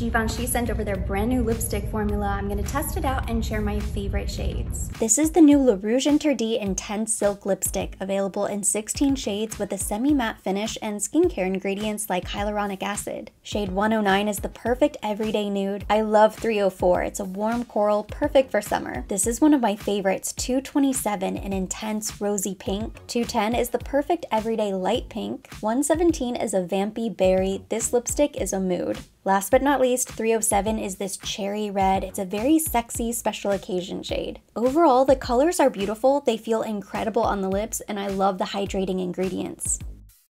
Givenchy sent over their brand new lipstick formula. I'm going to test it out and share my favorite shades. This is the new Le Rouge Interdit Intense Silk Lipstick, available in 16 shades with a semi-matte finish and skincare ingredients like hyaluronic acid. Shade 109 is the perfect everyday nude. I love 304. It's a warm coral, perfect for summer. This is one of my favorites, 227, an intense rosy pink. 210 is the perfect everyday light pink. 117 is a vampy berry. This lipstick is a mood. Last but not least, 307 is this cherry red. It's a very sexy special occasion shade. Overall, the colors are beautiful, they feel incredible on the lips, and I love the hydrating ingredients.